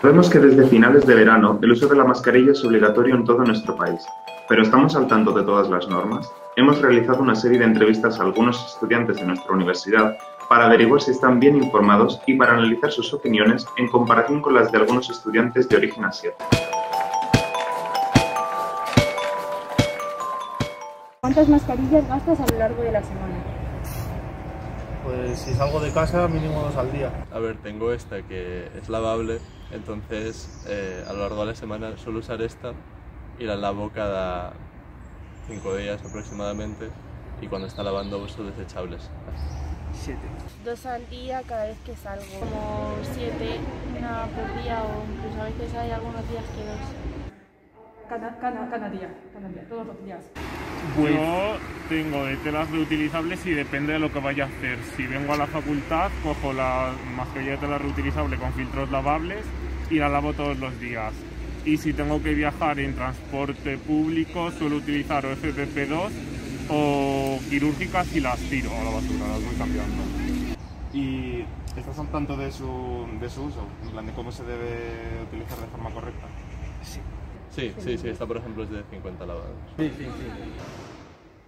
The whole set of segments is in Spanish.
Sabemos que desde finales de verano el uso de la mascarilla es obligatorio en todo nuestro país, pero ¿estamos al tanto de todas las normas? Hemos realizado una serie de entrevistas a algunos estudiantes de nuestra universidad para averiguar si están bien informados y para analizar sus opiniones en comparación con las de algunos estudiantes de origen asiático. ¿Cuántas mascarillas gastas a lo largo de la semana? Pues si salgo de casa, mínimo dos al día. A ver, tengo esta que es lavable, entonces eh, a lo largo de la semana suelo usar esta y la lavo cada cinco días aproximadamente y cuando está lavando uso desechables. Siete. Dos al día cada vez que salgo. Como siete, una por día o incluso a veces hay algunos días que dos. Cada, cada, cada día, cada día, todos los días. Yo tengo de telas reutilizables y depende de lo que vaya a hacer. Si vengo a la facultad, cojo la mascarilla de tela reutilizable con filtros lavables y la lavo todos los días. Y si tengo que viajar en transporte público, suelo utilizar o FFP2 o quirúrgicas y las tiro a la basura, las voy cambiando. Y estas son tanto de su, de su uso, en plan de cómo se debe utilizar de forma correcta. Sí, sí, sí, esta por ejemplo es de 50 lavados. Sí, sí, sí.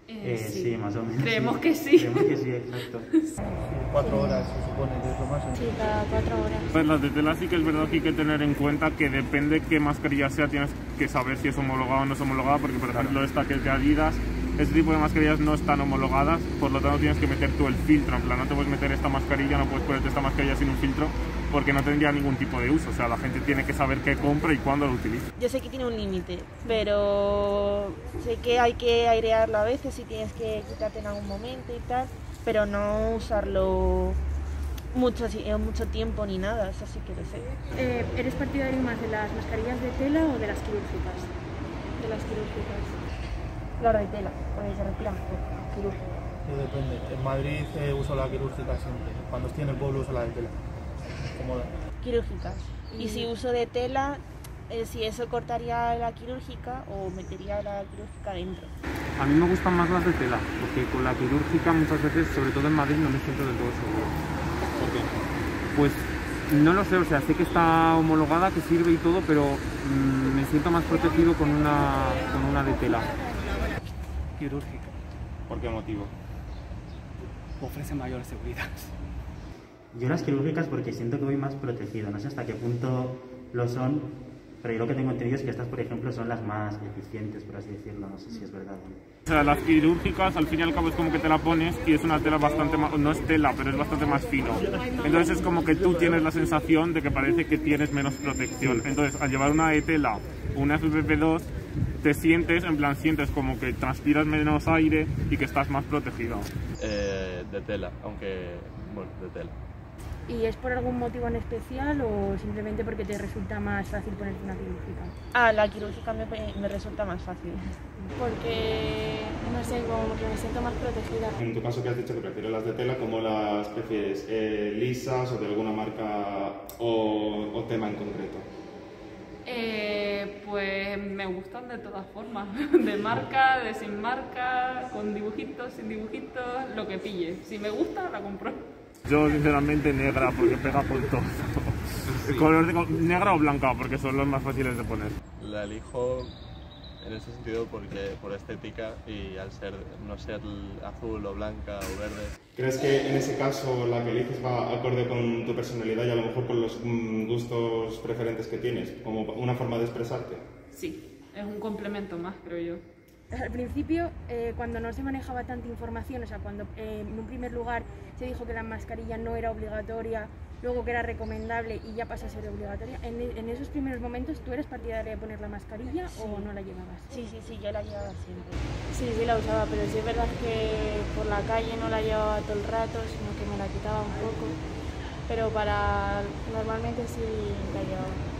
Eh, sí. más o menos. Creemos que sí. Creemos que sí, exacto. Cuatro horas se supone que es lo más. Sí, cada cuatro horas. Pues las de tela sí que es verdad que hay que tener en cuenta que depende qué mascarilla sea, tienes que saber si es homologada o no es homologada, porque por ejemplo esta que es de Adidas, este tipo de mascarillas no están homologadas, por lo tanto tienes que meter tú el filtro, en plan no te puedes meter esta mascarilla, no puedes ponerte esta mascarilla sin un filtro, porque no tendría ningún tipo de uso, o sea, la gente tiene que saber qué compra y cuándo lo utiliza. Yo sé que tiene un límite, pero sé que hay que airearlo a veces si tienes que quitarte en algún momento y tal, pero no usarlo mucho, eh, mucho tiempo ni nada, eso sí que lo sé. Eh, ¿Eres partidario más de las mascarillas de tela o de las quirúrgicas? De las quirúrgicas. Claro, de tela, porque se respira mejor, quirúrgica. Sí, depende. En Madrid eh, uso la quirúrgica siempre. Cuando estoy en el pueblo uso la de tela. Cómoda. Quirúrgicas. Y si uso de tela, eh, si eso cortaría la quirúrgica o metería la quirúrgica dentro. A mí me gustan más las de tela, porque con la quirúrgica muchas veces, sobre todo en Madrid, no me siento del todo seguro. ¿Por qué? Pues no lo sé, o sea, sé que está homologada, que sirve y todo, pero mm, me siento más protegido con una, con una de tela. Quirúrgica. ¿Por qué motivo? Ofrece mayor seguridad. Yo las quirúrgicas porque siento que voy más protegido, no sé hasta qué punto lo son, pero yo lo que tengo entendido es que estas, por ejemplo, son las más eficientes, por así decirlo, no sé si es verdad. o. O sea, las quirúrgicas al fin y al cabo es como que te la pones y es una tela bastante más, no es tela, pero es bastante más fino. Entonces es como que tú tienes la sensación de que parece que tienes menos protección. Entonces al llevar una de tela, una FFP2, te sientes, en plan sientes como que transpiras menos aire y que estás más protegido. Eh, de tela, aunque, bueno, de tela. ¿Y es por algún motivo en especial o simplemente porque te resulta más fácil ponerte una quirúrgica? Ah, la quirúrgica me, me resulta más fácil. Porque, no sé, como que me siento más protegida. En tu caso que has dicho que prefieres las de tela, ¿cómo las prefieres? Eh, ¿Lisas o de alguna marca o, o tema en concreto? Eh, pues me gustan de todas formas, de marca, de sin marca, con dibujitos, sin dibujitos, lo que pille. Si me gusta, la compro. Yo sinceramente negra porque pega con todo. Color de, negra o blanca porque son los más fáciles de poner. La elijo en ese sentido porque por estética y al ser no ser azul o blanca o verde. ¿Crees que en ese caso la que eliges va acorde con tu personalidad y a lo mejor con los mm, gustos preferentes que tienes, como una forma de expresarte? Sí, es un complemento más, creo yo. Al principio, eh, cuando no se manejaba tanta información, o sea, cuando eh, en un primer lugar se dijo que la mascarilla no era obligatoria, luego que era recomendable y ya pasa a ser obligatoria, en, en esos primeros momentos, ¿tú eres partidaria de poner la mascarilla o no la llevabas? Sí, sí, sí, yo la llevaba siempre. Sí, sí la usaba, pero sí es verdad que por la calle no la llevaba todo el rato, sino que me la quitaba un poco. Pero para normalmente sí la llevaba.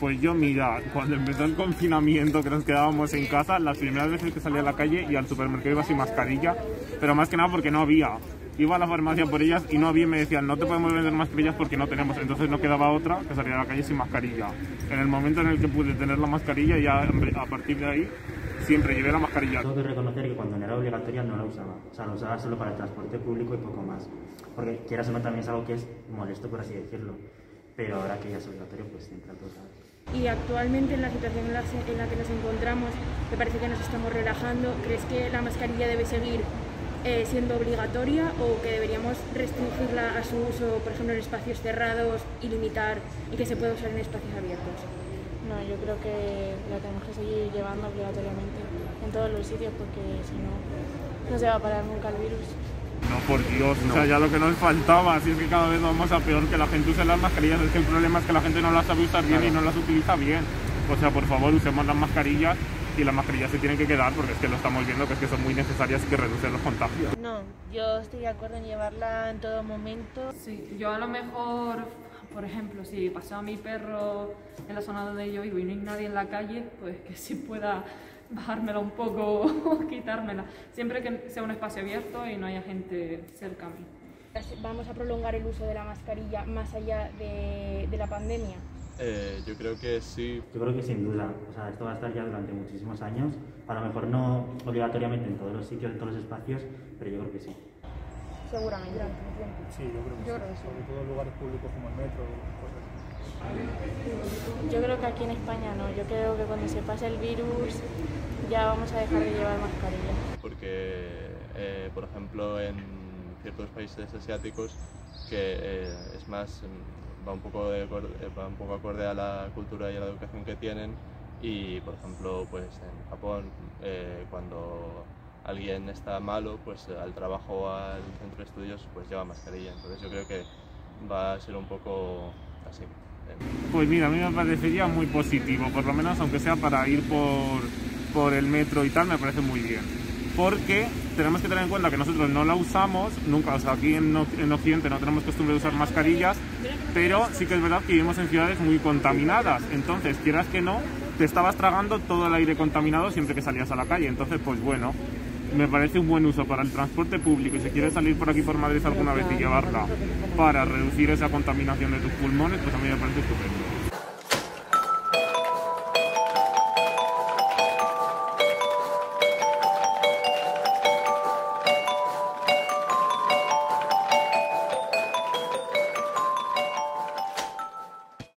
Pues yo, mira, cuando empezó el confinamiento, que nos quedábamos en casa, las primeras veces que salía a la calle y al supermercado iba sin mascarilla, pero más que nada porque no había. Iba a la farmacia por ellas y no había y me decían, no te podemos vender mascarillas porque no tenemos. Entonces no quedaba otra que salir a la calle sin mascarilla. En el momento en el que pude tener la mascarilla, ya a partir de ahí, siempre llevé la mascarilla. Tengo que reconocer que cuando no era obligatoria no la usaba, o sea, la usaba solo para el transporte público y poco más, porque quieras o no también es algo que es molesto, por así decirlo. pero ahora que ya es obligatorio, pues entra a todos lados. Y actualmente en la situación en la, que nos encontramos, me parece que nos estamos relajando. ¿Crees que la mascarilla debe seguir eh, siendo obligatoria o que deberíamos restringirla a su uso, por ejemplo, en espacios cerrados y limitar y que se pueda usar en espacios abiertos? No, yo creo que la tenemos que seguir llevando obligatoriamente en todos los sitios porque si no, no se va a parar nunca el virus. No, por Dios, o sea, ya lo que nos faltaba, si es que cada vez vamos a peor que la gente use las mascarillas, es que el problema es que la gente no las sabe usar bien y no las utiliza bien. O sea, por favor, usemos las mascarillas y las mascarillas se tienen que quedar porque es que lo estamos viendo que es que son muy necesarias y que reducen los contagios. No, yo estoy de acuerdo en llevarla en todo momento. Sí, yo a lo mejor, por ejemplo, si paseo a mi perro en la zona donde yo vivo y no hay nadie en la calle, pues que sí pueda bajármela un poco o quitármela, siempre que sea un espacio abierto y no haya gente cerca a mí. ¿Vamos a prolongar el uso de la mascarilla más allá de, de la pandemia? Eh, yo creo que sí. Yo creo que sin duda. O sea, esto va a estar ya durante muchísimos años. A lo mejor no obligatoriamente en todos los sitios, en todos los espacios, pero yo creo que sí. Seguramente. Sí, yo creo que Yo sí. creo que sí. Sobre todo en lugares públicos como el metro, cosas así. Yo creo que aquí en España no, yo creo que cuando se pase el virus ya vamos a dejar de llevar mascarilla. porque, eh, por ejemplo, en ciertos países asiáticos, que eh, es más, va un, poco de, acorde- eh, va un poco acorde a la cultura y a la educación que tienen, y por ejemplo, pues en Japón, eh, cuando alguien está malo, pues al trabajo o al centro de estudios, pues lleva mascarilla. Entonces yo creo que va a ser un poco así. Pues mira, a mí me parecería muy positivo, por lo menos aunque sea para ir por, por el metro y tal, me parece muy bien. Porque tenemos que tener en cuenta que nosotros no la usamos, nunca, o aquí en, en Occidente no tenemos costumbre de usar mascarillas, pero sí que es verdad que vivimos en ciudades muy contaminadas. Entonces, quieras que no, te estabas tragando todo el aire contaminado siempre que salías a la calle. Entonces, pues bueno, me parece un buen uso para el transporte público y si quieres salir por aquí por Madrid alguna vez y llevarla para reducir esa contaminación de tus pulmones, pues a mí me parece estupendo.